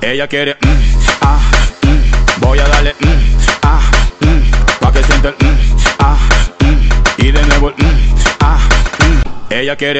Ella quiere, mm, ah, mm, voy a darle, mm, ah, mm, pa' que sienta el, mm, ah, mm, y de nuevo el, mm, ah, mm. Ella quiere.